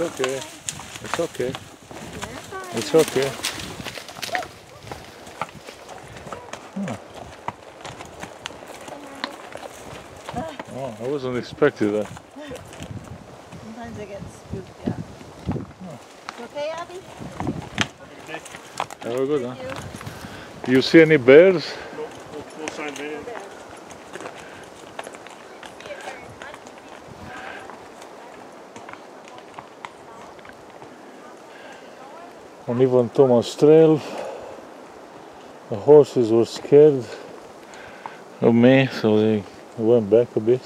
It's okay. It's okay. It's okay. Huh. Oh, I wasn't expecting that. Sometimes they get spooked, yeah. You okay, Abby? Very good, huh? You? Do you see any bears? No, no, no sign there. On Ivan Thomas Trail, the horses were scared of me, so they went back a bit.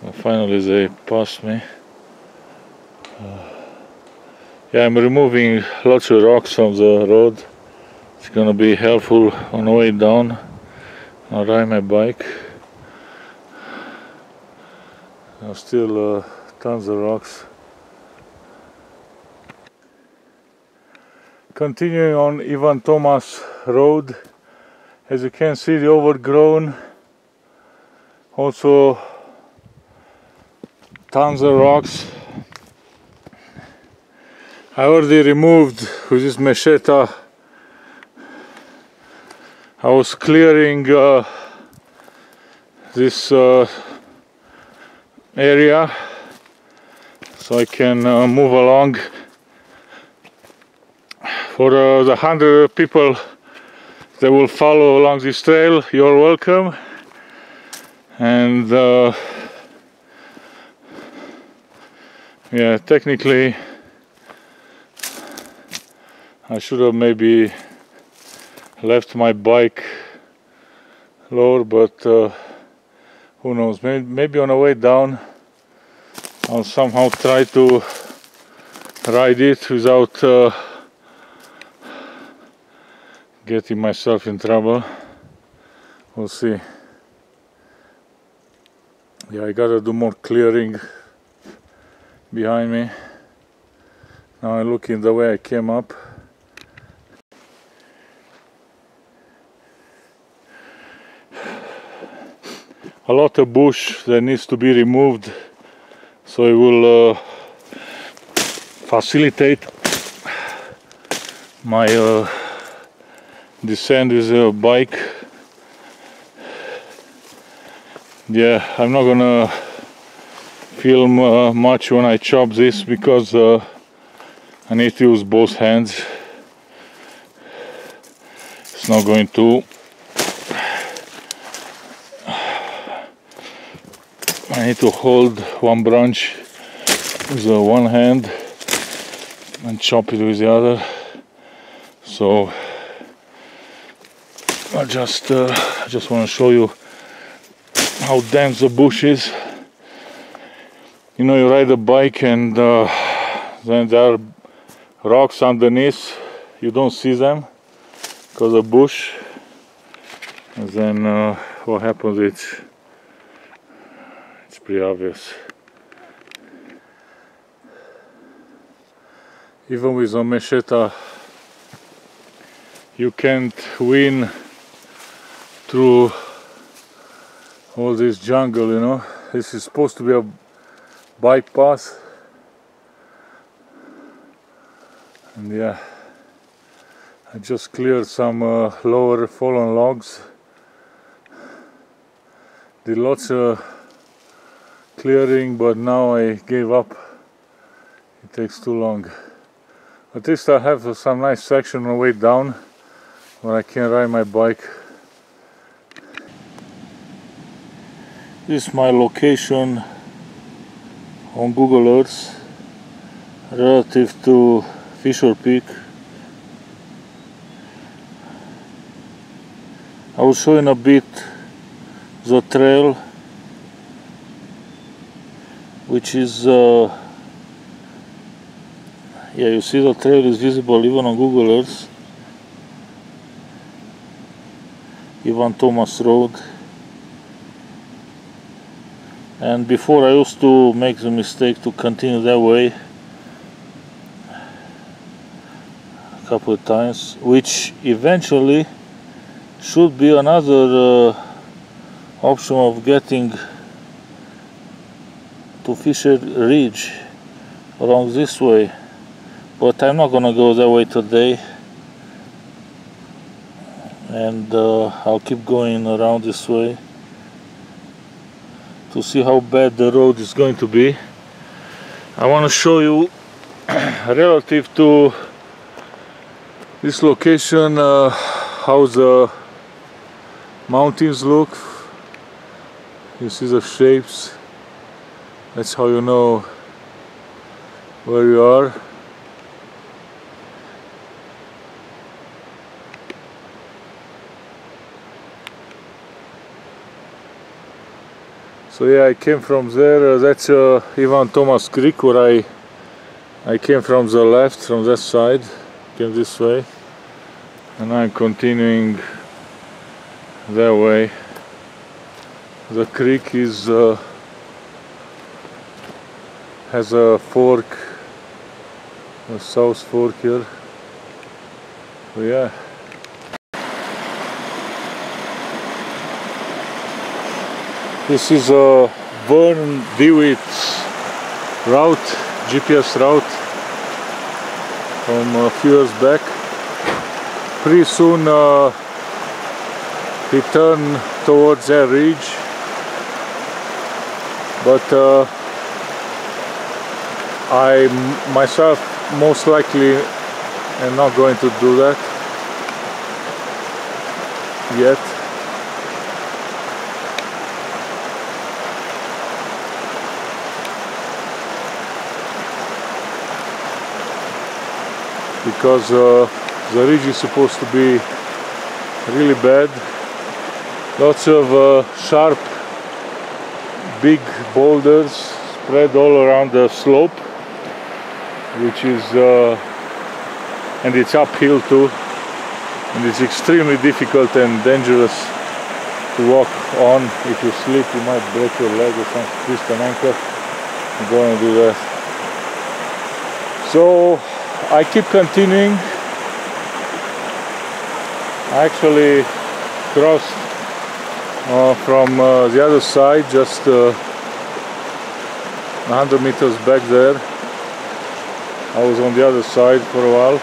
And finally, they passed me. Uh, yeah, I'm removing lots of rocks from the road. It's gonna be helpful on the way down. I'll ride my bike. There's still uh, tons of rocks. Continuing on Ivan Thomas Road, as you can see, the overgrown, also tons of rocks. I already removed with this machete. I was clearing uh, this uh, area so I can uh, move along for uh, the hundred people that will follow along this trail, you're welcome. And uh, yeah, technically, I should have maybe left my bike lower, but uh, who knows? Maybe, on the way down, I'll somehow try to ride it without. Uh, getting myself in trouble. We'll see. Yeah, I gotta do more clearing behind me. Now I'm looking the way I came up. A lot of bush that needs to be removed so it will uh, facilitate my uh, descent with a bike. Yeah I'm not gonna film uh, much when I chop this because uh, I need to use both hands. It's not going to I need to hold one branch with uh, one hand and chop it with the other. So I just uh, just want to show you how dense the bush is. You know you ride a bike and uh, then there are rocks underneath. You don't see them because of bush. And then uh, what happens it's it's pretty obvious. Even with a machete you can't win through all this jungle you know. This is supposed to be a bike path. And yeah I just cleared some uh, lower fallen logs. Did lots of clearing but now I gave up. It takes too long. At least I have some nice section on the way down where I can ride my bike This is my location on Google Earth relative to Fisher Peak. I will show in a bit the trail which is uh, yeah you see the trail is visible even on Google Earth Ivan Thomas Road and before I used to make the mistake to continue that way a couple of times which eventually should be another uh, option of getting to Fisher Ridge along this way. But I'm not gonna go that way today. And uh, I'll keep going around this way to see how bad the road is going to be. I want to show you relative to this location uh, how the mountains look. You see the shapes. That's how you know where you are So yeah, I came from there. Uh, that's uh, Ivan Thomas Creek, where I I came from the left, from that side, came this way, and I'm continuing that way. The creek is uh, has a fork, a south fork here. So yeah. This is a Vern Dewit route, GPS route from a few years back. Pretty soon uh, he turned towards that ridge, but uh, I myself most likely am not going to do that yet. Because uh, the ridge is supposed to be really bad. Lots of uh, sharp big boulders spread all around the slope which is uh, and it's uphill too. And it's extremely difficult and dangerous to walk on. If you slip you might break your leg or some twist an ankle. I'm going to do that. So I keep continuing. I actually crossed uh, from uh, the other side, just uh, 100 meters back there. I was on the other side for a while.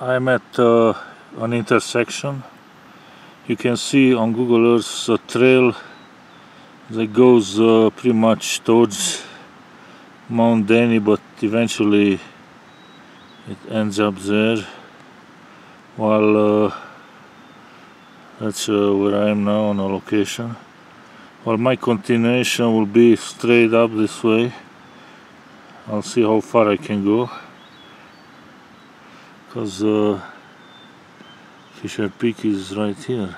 I'm at uh, an intersection. You can see on Google Earth a trail that goes uh, pretty much towards Mount Denny but eventually it ends up there. While uh, that's uh, where I am now on a location. While my continuation will be straight up this way. I'll see how far I can go. Because uh, Fisher Peak is right here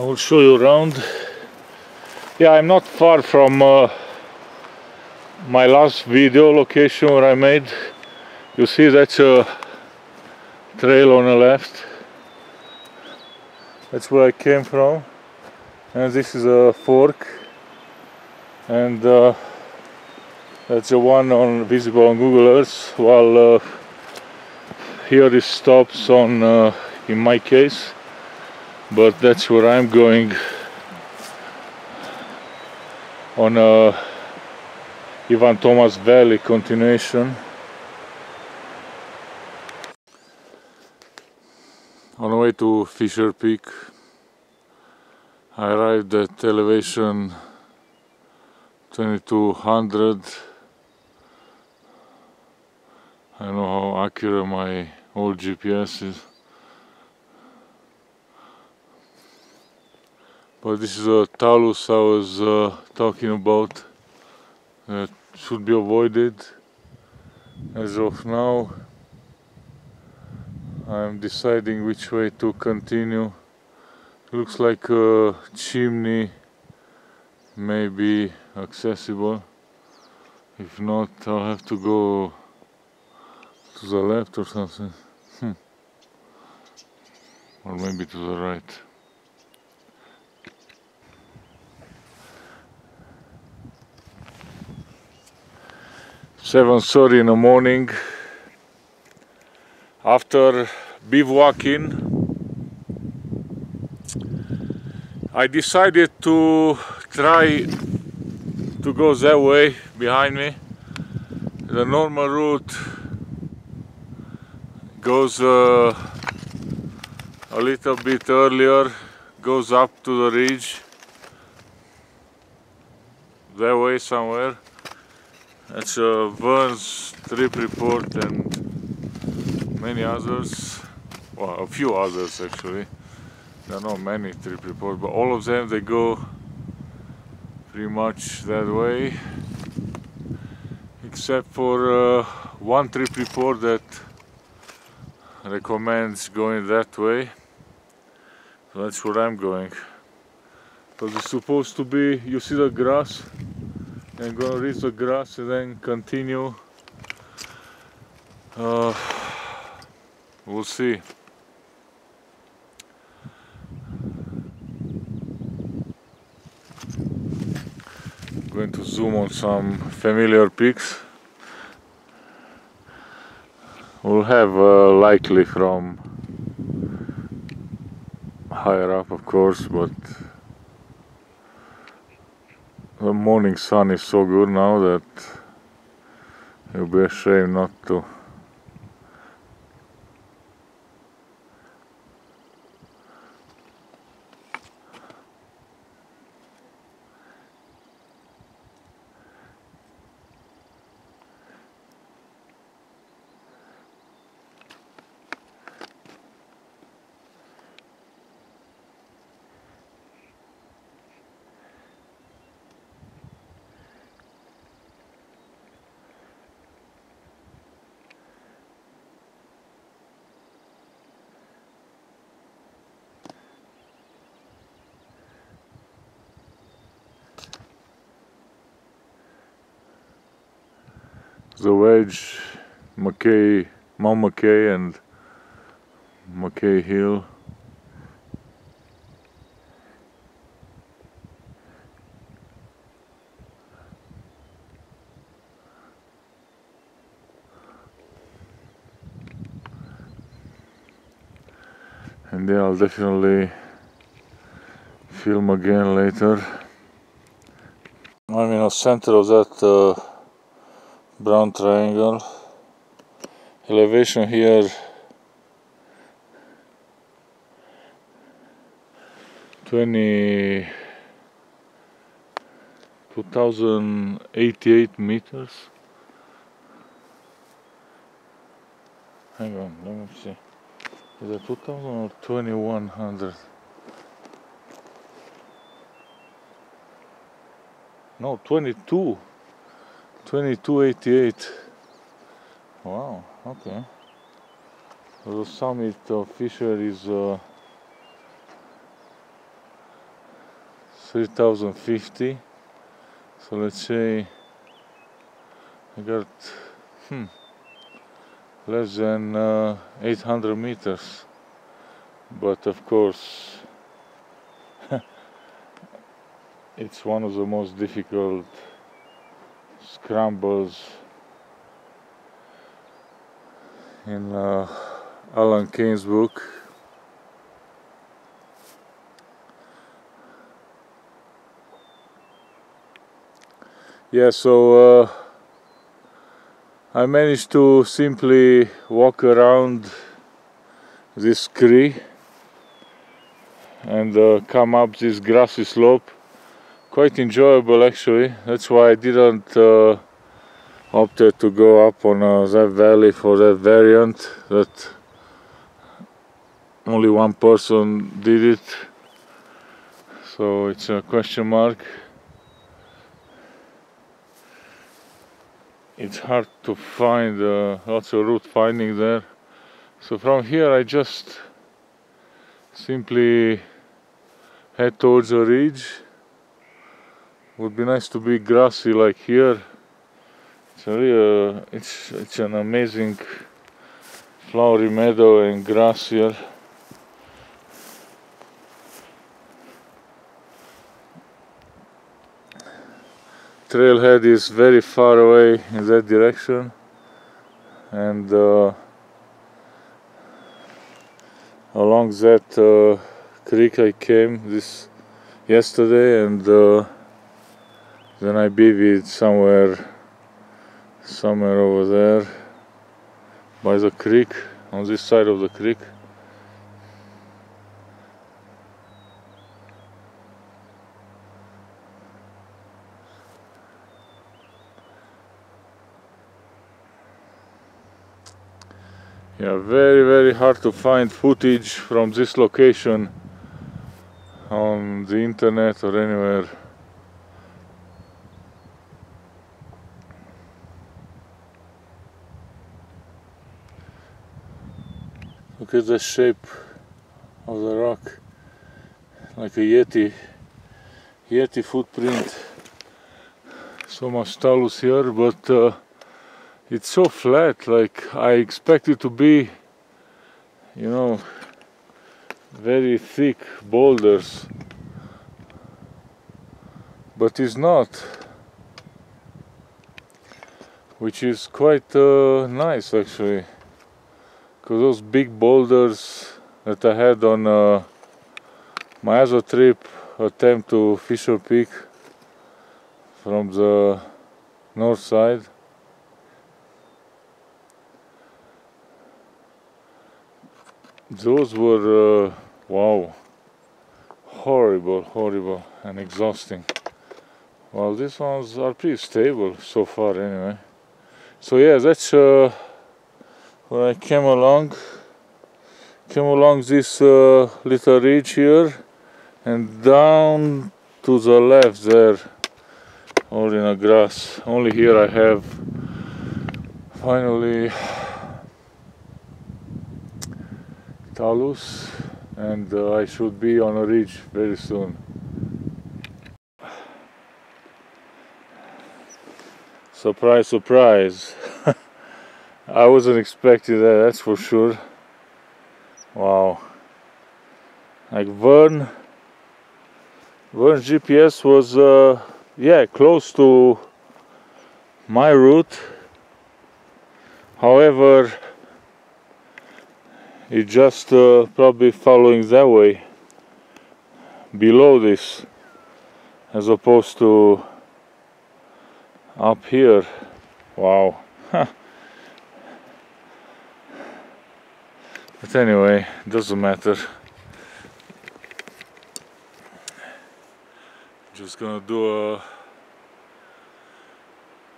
I will show you around. Yeah I'm not far from uh, my last video location where I made. You see that's a trail on the left. That's where I came from. And this is a fork. And uh, that's the one on visible on Google Earth while uh, here it stops on uh, in my case but that's where I'm going on a Ivan Thomas Valley continuation. On the way to Fisher Peak I arrived at elevation 2200 I don't know how accurate my old GPS is But this is a talus I was uh, talking about that should be avoided. As of now, I'm deciding which way to continue. Looks like a chimney may be accessible. If not, I'll have to go to the left or something. Hmm. Or maybe to the right. 7.30 in the morning. After bivouacking I decided to try to go that way behind me. The normal route goes uh, a little bit earlier goes up to the ridge that way somewhere it's uh, Vern's trip report and many others. Well a few others actually. There are not many trip reports but all of them they go pretty much that way. Except for uh, one trip report that recommends going that way. So that's where I'm going. Because it's supposed to be you see the grass and gonna reach the grass and then continue. Uh, we'll see. Going to zoom on some familiar peaks we'll have uh, likely from higher up of course but the morning sun is so good now that it would be a shame not to the wedge, McKay, Mount McKay and McKay Hill. And then I'll definitely film again later. I'm in the center of that uh, brown triangle elevation here. Twenty two thousand eighty eight meters. Hang on let me see. Is it 2000 or 2100 no 22 2288 wow okay. The summit of Fisher is uh, 3050 so let's say I got hmm, less than uh, 800 meters. But of course it's one of the most difficult scrambles in uh, Alan Kane's book. Yeah so uh, I managed to simply walk around this tree and uh, come up this grassy slope. Quite enjoyable actually. That's why I didn't uh, opted to go up on uh, that valley for that variant that only one person did it. So it's a question mark. It's hard to find uh, lots of route finding there. So from here I just simply head towards a ridge. Would be nice to be grassy like here it's really uh, it's it's an amazing flowery meadow and grass here. Trailhead is very far away in that direction and uh, along that uh, creek I came this yesterday and uh, then I bivvied somewhere somewhere over there by the creek on this side of the creek. Yeah very very hard to find footage from this location on the internet or anywhere look at the shape of the rock like a yeti yeti footprint. So much talus here but uh, it's so flat like I expect it to be you know very thick boulders. But it's not which is quite uh, nice actually because those big boulders that I had on uh, my other trip attempt to Fisher Peak from the north side. Those were uh, wow. Horrible horrible and exhausting. Well these ones are pretty stable so far anyway. So yeah that's uh, where I came along came along this uh, little ridge here and down to the left there all in the grass only here I have finally talus and uh, I should be on a ridge very soon. Surprise, surprise. I wasn't expecting that, that's for sure. Wow. Like Vern, Vern's GPS was, uh, yeah, close to my route. However, it's just uh, probably following that way below this as opposed to up here wow but anyway doesn't matter just gonna do a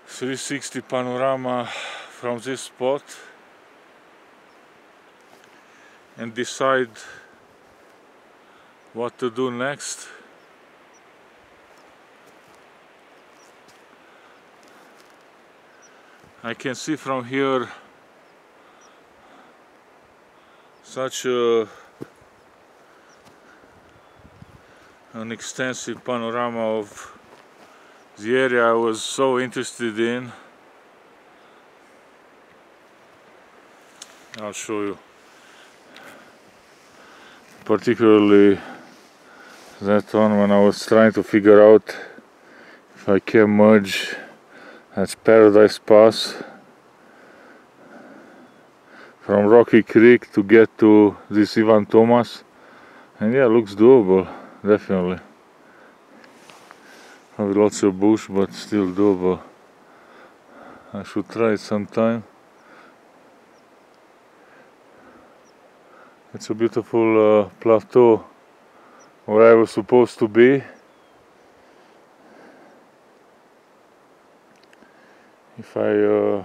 360 panorama from this spot and decide what to do next. I can see from here such a, an extensive panorama of the area I was so interested in. I'll show you particularly that one when I was trying to figure out if I can merge that's Paradise Pass from Rocky Creek to get to this Ivan Thomas and yeah looks doable definitely. Have lots of bush but still doable. I should try it sometime. It's a beautiful uh, plateau where I was supposed to be. If I uh,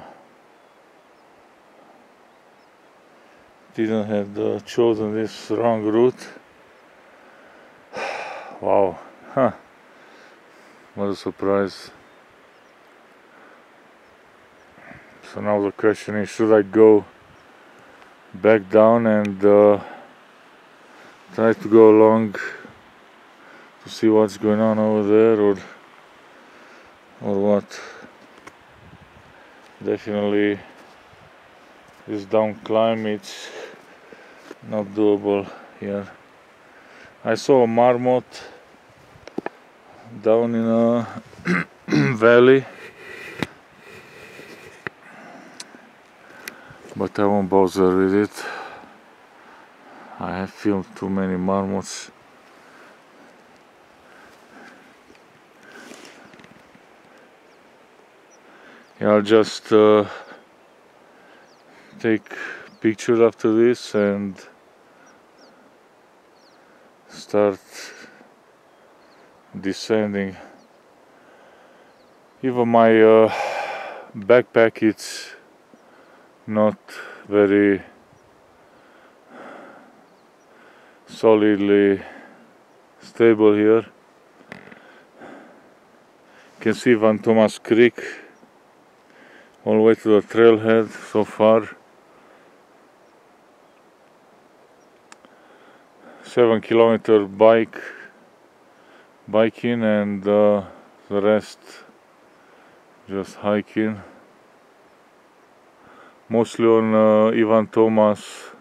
didn't have chosen this wrong route. wow, huh. What a surprise. So now the question is, should I go back down and uh, try to go along to see what's going on over there or or what definitely this down climb it's not doable here I saw a marmot down in a valley. But I won't bother with it. I have filmed too many marmots. Yeah, I'll just uh, take picture after this and start descending. Even my uh, backpack it's not very solidly stable here. You can see Ivan Thomas Creek all the way to the trailhead so far seven kilometer bike biking and uh, the rest just hiking. Mostly on uh, Ivan Thomas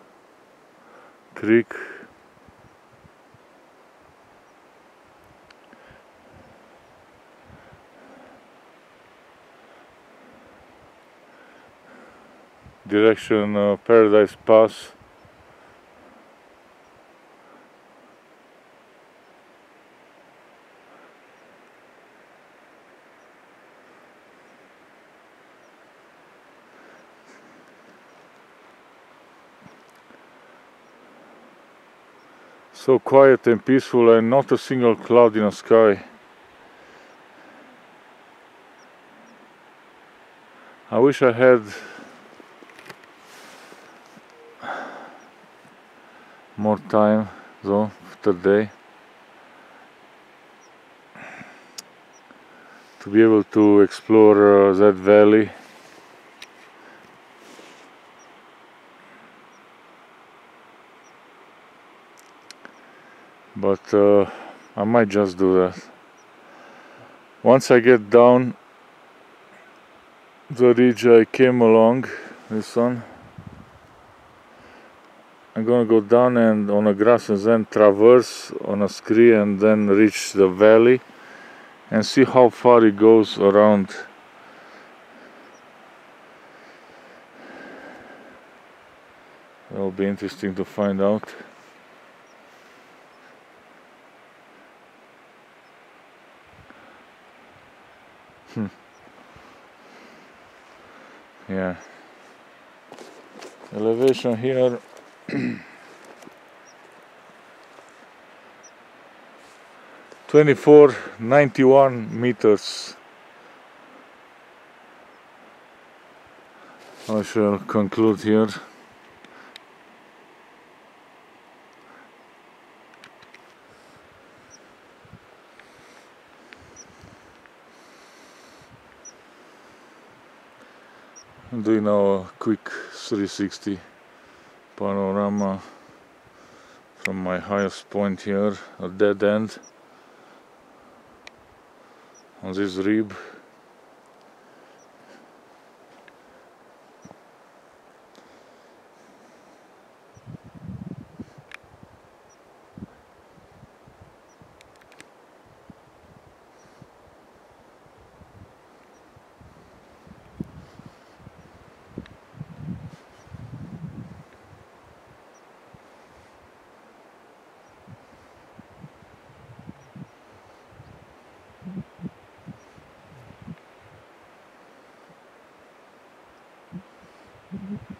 Creek. Direction uh, Paradise Pass so quiet and peaceful and not a single cloud in the sky. I wish I had more time though today to be able to explore uh, that valley but uh, I might just do that. Once I get down the ridge I came along this one. I'm gonna go down and on a grass and then traverse on a scree and then reach the valley and see how far it goes around. It'll be interesting to find out. Hmm. Yeah. Elevation here Twenty-four ninety-one meters. I shall conclude here. Doing a quick 360 panorama from my highest point here, a dead end on this rib Mm-hmm.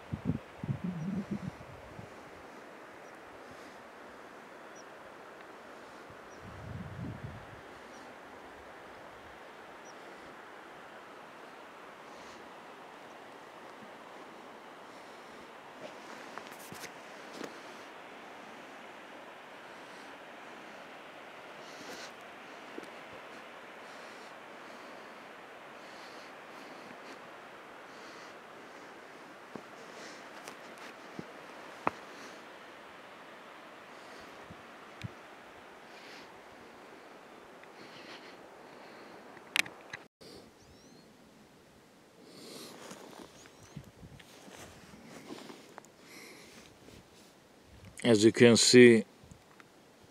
As you can see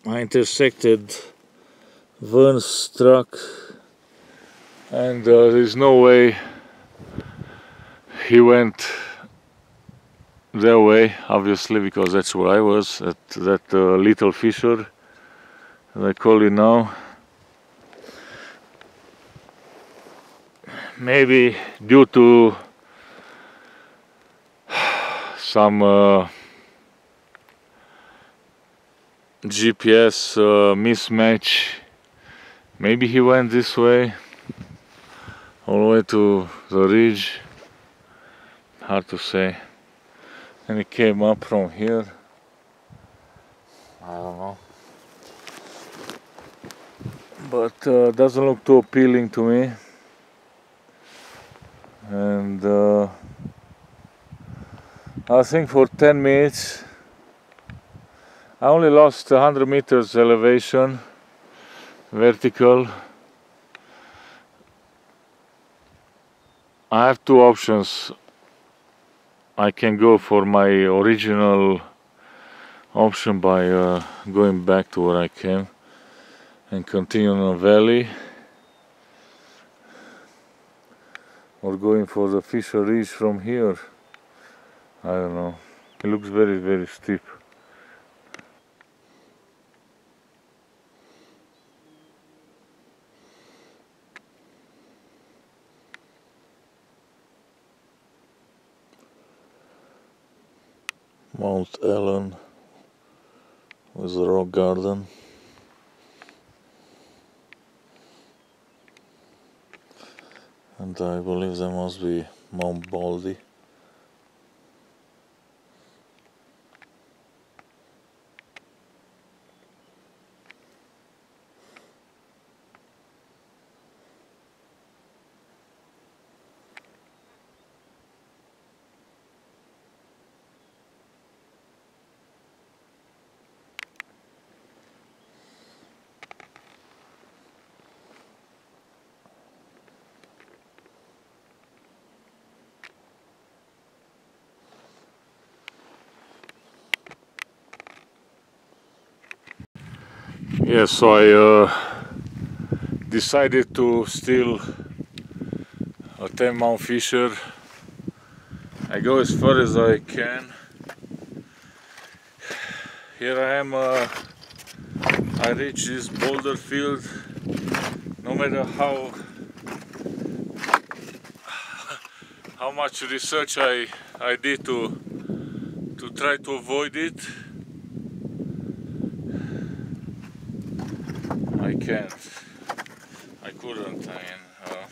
I intersected Vern's truck and uh, there's no way he went their way obviously because that's where I was at that uh, little Fisher as I call it now. Maybe due to some uh, GPS uh, mismatch. Maybe he went this way all the way to the ridge. Hard to say. And he came up from here. I don't know. But uh, doesn't look too appealing to me. And uh, I think for 10 minutes I only lost 100 meters elevation vertical. I have two options. I can go for my original option by uh, going back to where I came and continue on a valley or going for the Fisher Ridge from here. I don't know. It looks very very steep Mount Allan with the rock garden. And I believe there must be Mount Baldy Yeah, so I uh, decided to still attempt Mount Fisher. I go as far as I can. Here I am, uh, I reach this boulder field. No matter how how much research I, I did to to try to avoid it, I can't. I couldn't. I mean, uh,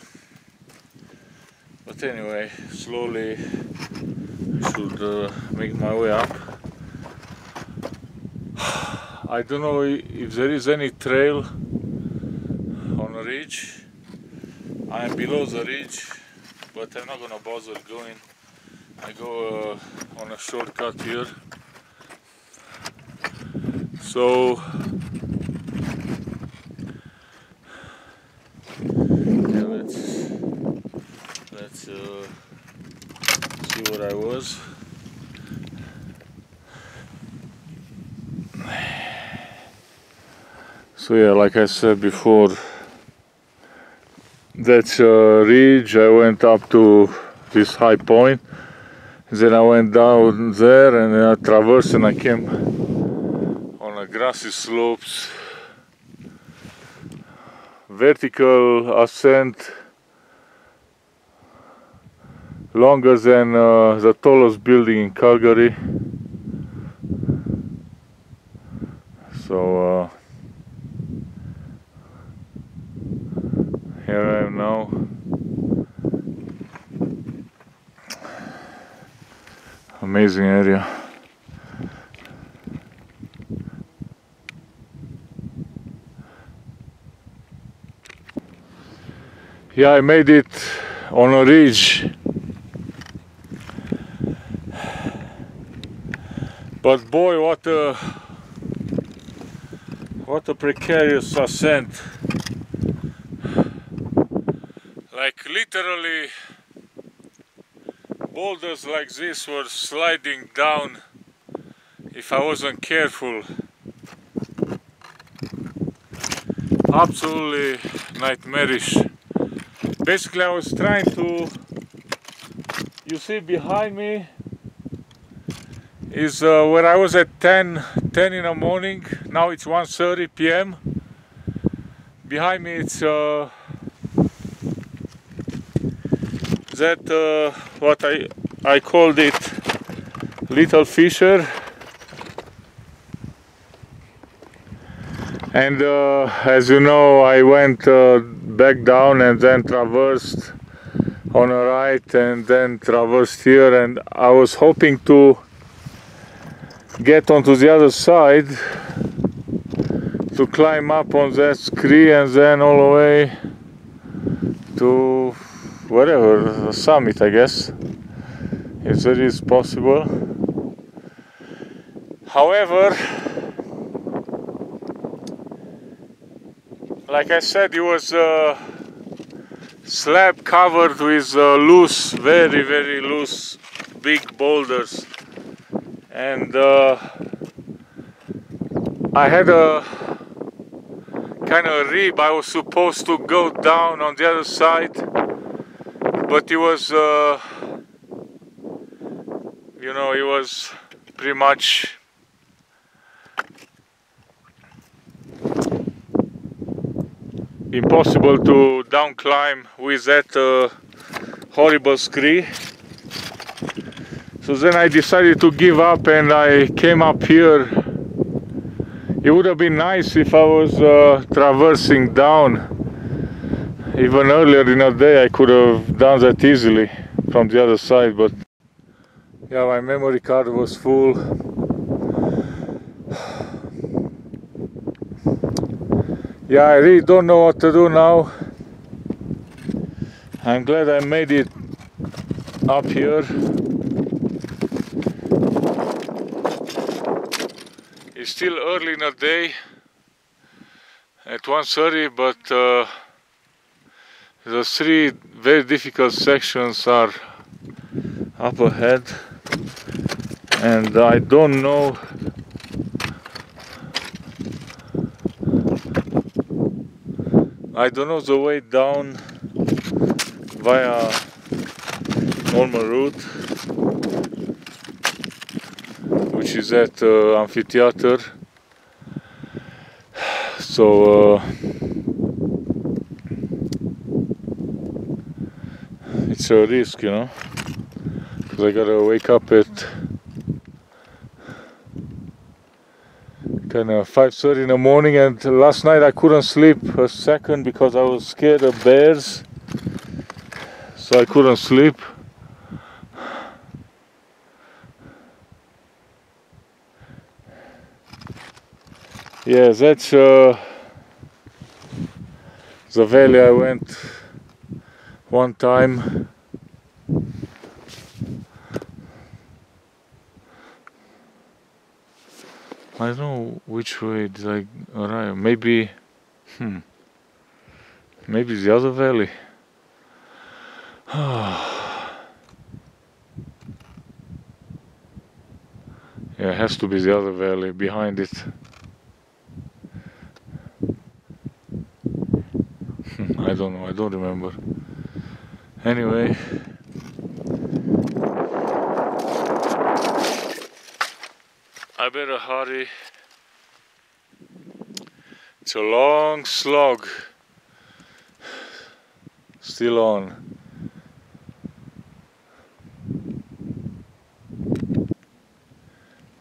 but anyway, slowly I should uh, make my way up. I don't know if there is any trail on the ridge. I am below the ridge, but I'm not gonna bother going. I go uh, on a shortcut here. So yeah, let's uh, see what I was. So yeah, like I said before, that uh, ridge I went up to this high point, then I went down there and I traversed and I came on a grassy slopes. Vertical ascent longer than uh, the tallest building in Calgary. So uh, here I am now. Amazing area. Yeah, I made it on a ridge. But boy, what a what a precarious ascent. Like literally boulders like this were sliding down if I wasn't careful. Absolutely nightmarish basically I was trying to you see behind me is uh, where I was at 10 10 in the morning now it's 1:30 p.m. behind me it's uh, that uh, what I I called it Little Fisher and uh, as you know I went uh, back down and then traversed on the right and then traversed here and I was hoping to get onto the other side to climb up on that scree and then all the way to whatever the summit I guess if that is possible however like I said, it was a slab covered with uh, loose, very, very loose, big boulders. And uh, I had a kind of rib. I was supposed to go down on the other side, but it was, uh, you know, it was pretty much impossible to down climb with that uh, horrible scree so then I decided to give up and I came up here. It would have been nice if I was uh, traversing down. Even earlier in the day I could have done that easily from the other side but yeah my memory card was full. Yeah I really don't know what to do now. I'm glad I made it up here still early in the day. At 1.30 but uh, the three very difficult sections are up ahead. And I don't know I don't know the way down via normal route is at uh, amphitheater so uh, it's a risk you know. Because I gotta wake up at kind of 5.30 in the morning and last night I couldn't sleep a second because I was scared of bears. So I couldn't sleep yeah that's uh, the valley I went one time I don't know which way did I arrive. Maybe, hmm, maybe the other valley. yeah, it has to be the other valley behind it. Hmm, I don't know, I don't remember. Anyway. I better hurry. It's a long slog. Still on.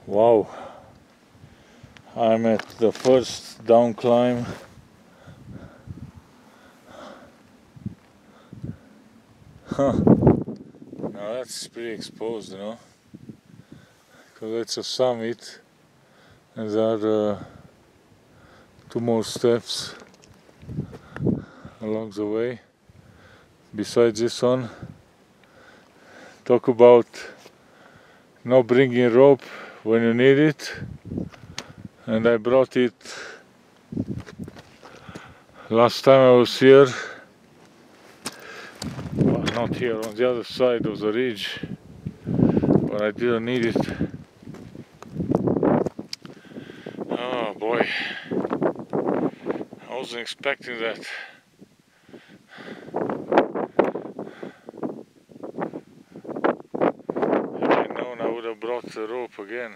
Wow. I'm at the first down climb. Huh. Now that's pretty exposed, you know. Because it's a summit and there are uh, two more steps along the way. Besides this one talk about not bringing rope when you need it. And I brought it last time I was here not here on the other side of the ridge but I didn't need it. Oh boy. I wasn't expecting that. If I known I would have brought the rope again.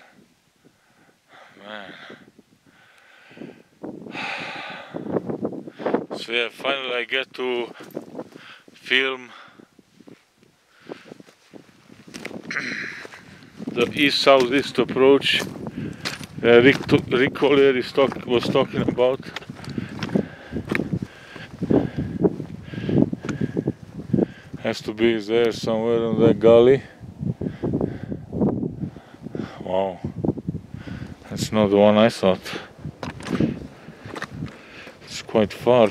Man. So yeah finally I get to film the east-southeast approach that Rick, Rick Collier is talk, was talking about. Has to be there somewhere in that gully. Wow, that's not the one I thought. It's quite far.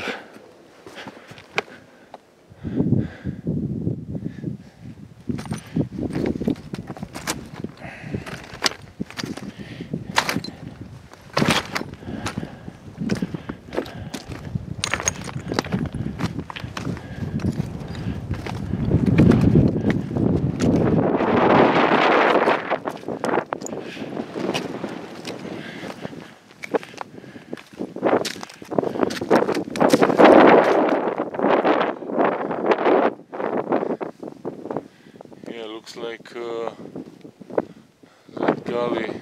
Yeah, looks like uh, that gully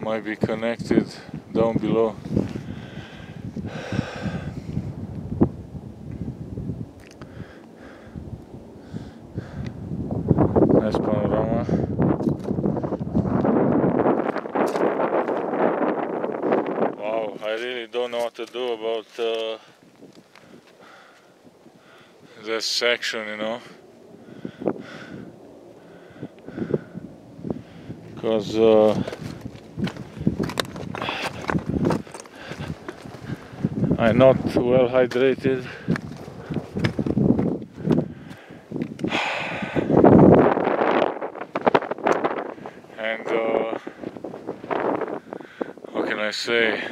might be connected down below. Nice panorama. Wow, I really don't know what to do about uh, this section, you know. Because uh, I'm not well hydrated. And uh, what can I say?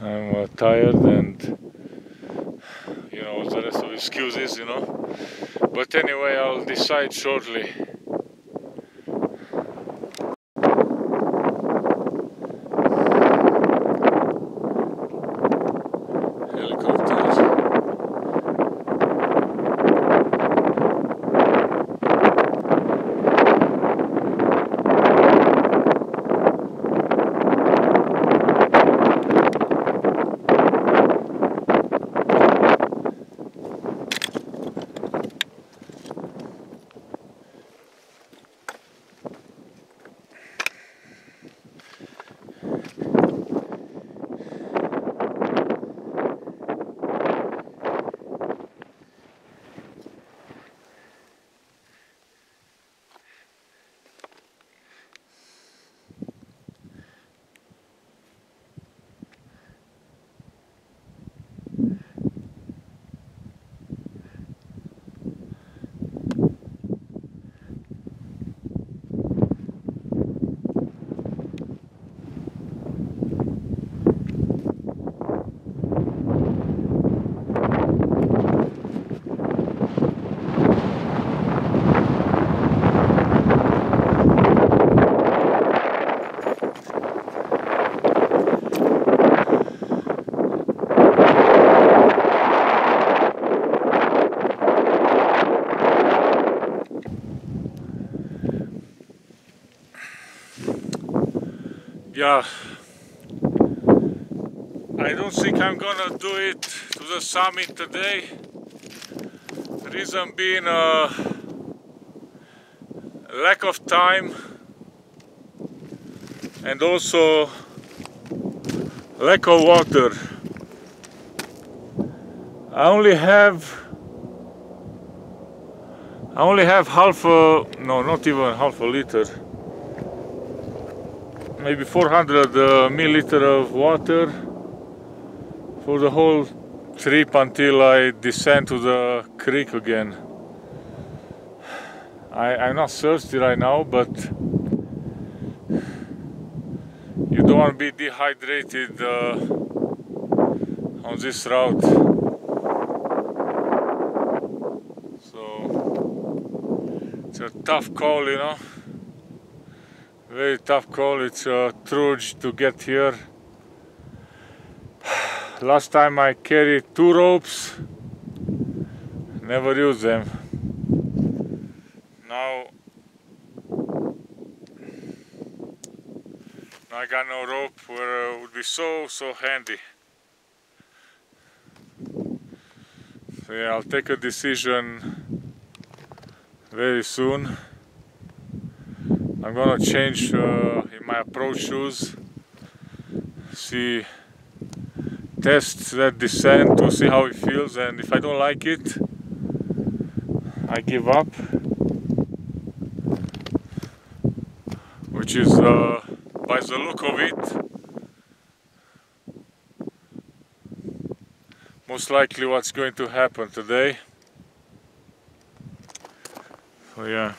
I'm uh, tired and you know the rest of excuses, you know. But anyway, I'll decide shortly. Yeah. I don't think I'm gonna do it to the summit today. Reason being uh, lack of time and also lack of water. I only have I only have half a no not even half a liter maybe 400 uh, milliliter of water for the whole trip until I descend to the creek again. I, I'm not thirsty right now, but you don't want to be dehydrated uh, on this route. So it's a tough call, you know very tough call. It's a trudge to get here. last time I carried two ropes, never used them. Now, I got no rope where it would be so, so handy. So yeah, I'll take a decision very soon. I'm gonna change uh, in my approach shoes. See, test that descent to see how it feels, and if I don't like it, I give up. Which is, uh, by the look of it, most likely what's going to happen today. So yeah.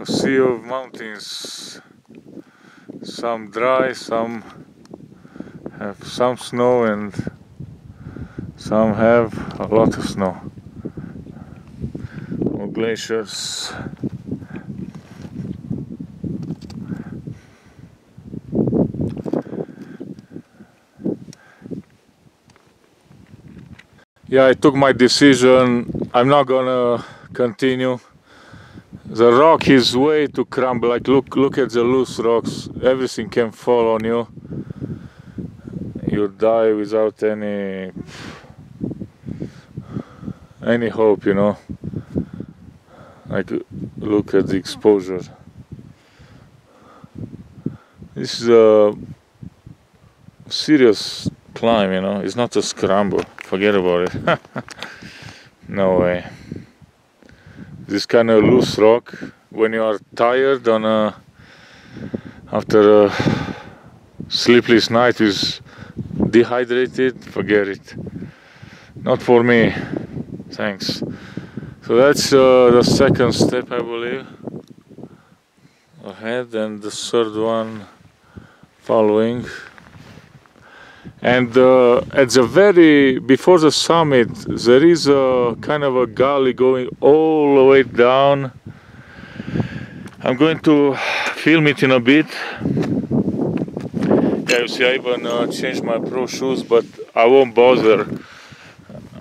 A sea of mountains, some dry, some have some snow and some have a lot of snow. Or glaciers. Yeah I took my decision. I'm not gonna continue the rock is way too crumble like look look at the loose rocks. Everything can fall on you. You die without any any hope you know? Like look at the exposure. This is a serious climb you know? It's not a scramble. Forget about it. No way this kind of loose rock when you are tired on a after a sleepless night is dehydrated forget it. Not for me. Thanks. So that's uh, the second step I believe. Ahead and the third one following and uh, at the very before the summit there is a kind of a gully going all the way down. I'm going to film it in a bit. Yeah you see I even uh, changed my pro shoes but I won't bother.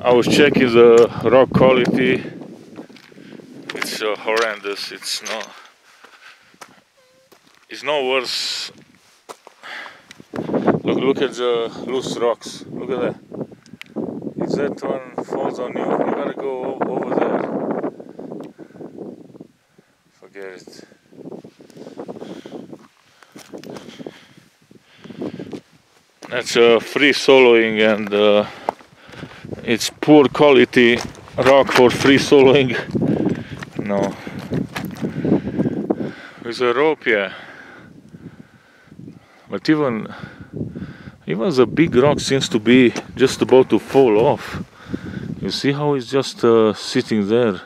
I was checking the rock quality. It's uh, horrendous. It's not it's no worse Look, at the loose rocks. Look at that. If that one falls on you, you gotta go over there. Forget it. That's uh, free soloing and uh, it's poor quality rock for free soloing. No. With a rope, yeah. But even even the big rock seems to be just about to fall off. You see how it's just uh, sitting there.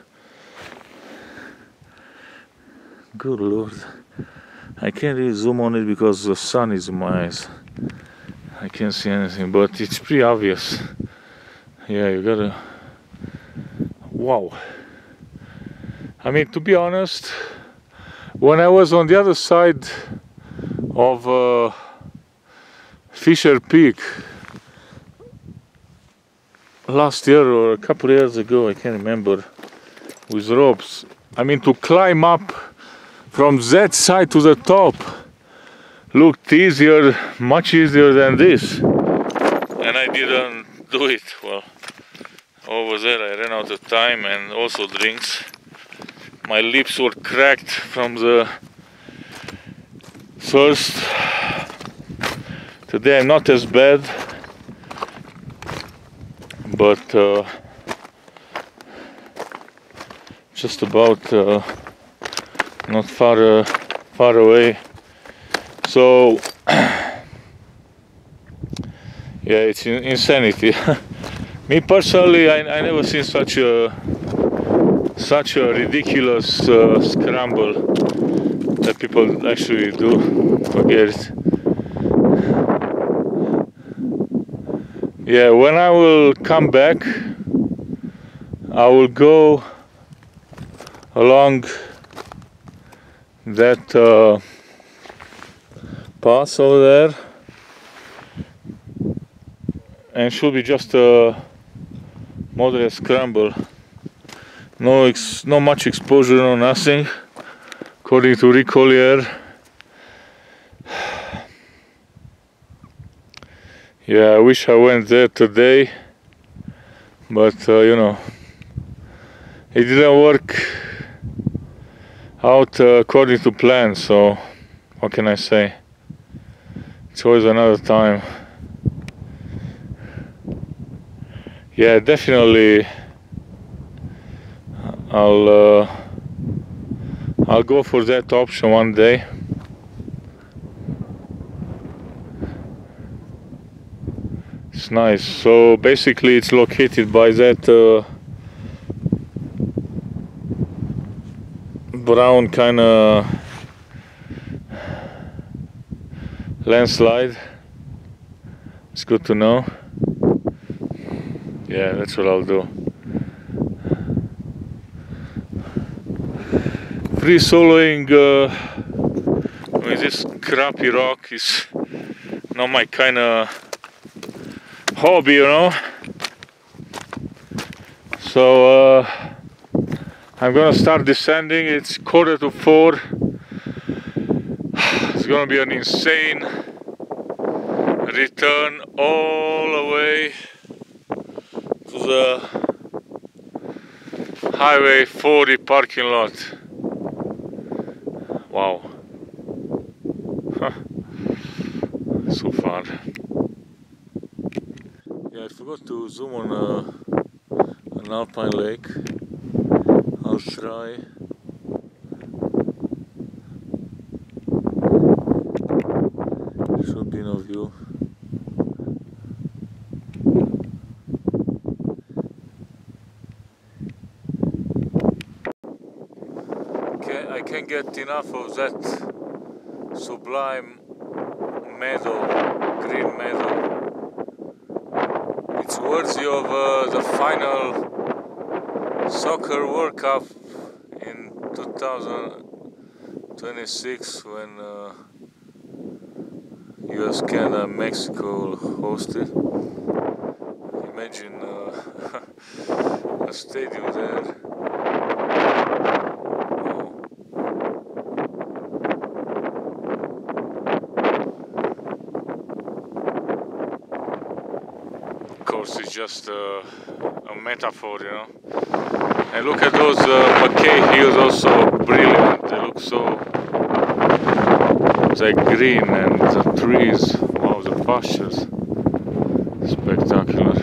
Good lord. I can't really zoom on it because the sun is in my eyes. I can't see anything, but it's pretty obvious. Yeah, you gotta. Wow. I mean, to be honest, when I was on the other side of uh, Fisher Peak last year or a couple of years ago, I can't remember, with ropes. I mean, to climb up from that side to the top looked easier, much easier than this. And I didn't do it. Well, over there I ran out of time and also drinks. My lips were cracked from the first Today I'm not as bad, but uh, just about uh, not far uh, far away. So yeah, it's insanity. Me personally, I, I never seen such a such a ridiculous uh, scramble that people actually do. Forget it. Yeah, when I will come back, I will go along that uh, pass over there. And should be just a moderate scramble. No no much exposure no nothing according to Rick Collier yeah I wish I went there today but uh, you know it didn't work out uh, according to plan so what can I say? It's always another time. Yeah definitely I'll uh, I'll go for that option one day it's nice. So basically it's located by that uh, brown kind of landslide. It's good to know. Yeah that's what I'll do. Free soloing uh, with this crappy rock is not my kind of hobby you know? So uh, I'm gonna start descending. It's quarter to four. It's gonna be an insane return all the way to the highway 40 parking lot wow so far yeah I zoom on uh, an alpine lake. I'll try should be no view. Okay, I can't get enough of that sublime meadow, green meadow. Worthy of uh, the final soccer World Cup in 2026 when uh, US, Canada, Mexico hosted. Imagine uh, a stadium there. Oh. Of course, it's just uh, a metaphor, you know. And look at those uh, McKay hills, also brilliant. They look so like green and the trees, wow, the pastures, spectacular.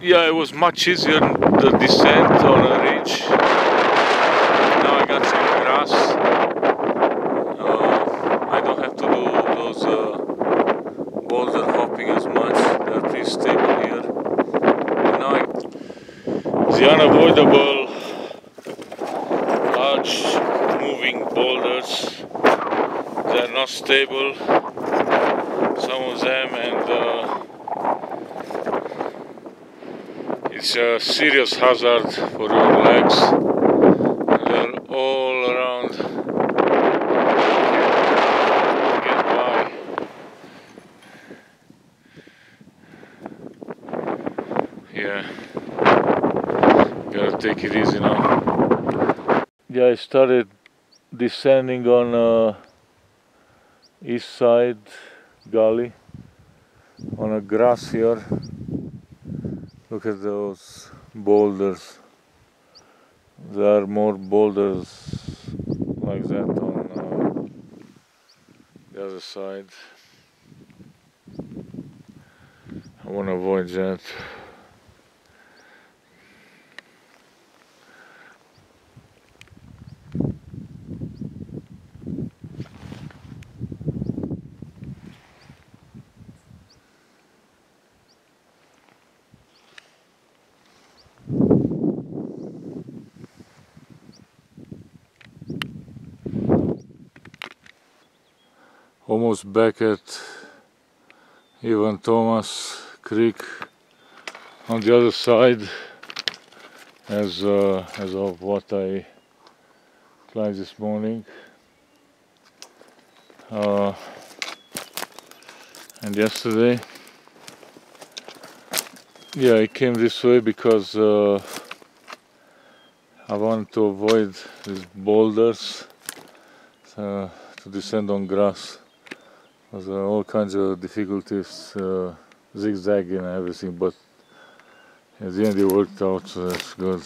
Yeah, it was much easier the descent on a ridge. Now I got some grass. Uh, I don't have to do those uh, boulder hopping as much. They're pretty stable here. And now I, the unavoidable large moving boulders. They're not stable. Some of them and uh, it's a serious hazard for your legs. They're all around. Get by. Yeah. Gotta take it easy now. Yeah, I started descending on uh, east side gully on a grass here. Look at those boulders. There are more boulders like that on uh, the other side. I want to avoid that. Almost back at Ivan Thomas creek on the other side as uh, as of what I climbed this morning. Uh, and yesterday, yeah, I came this way because uh, I wanted to avoid these boulders uh, to descend on grass. There's uh, all kinds of difficulties, uh, zigzagging and everything, but at the end it worked out, so that's good.